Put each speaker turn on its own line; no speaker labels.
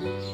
嗯。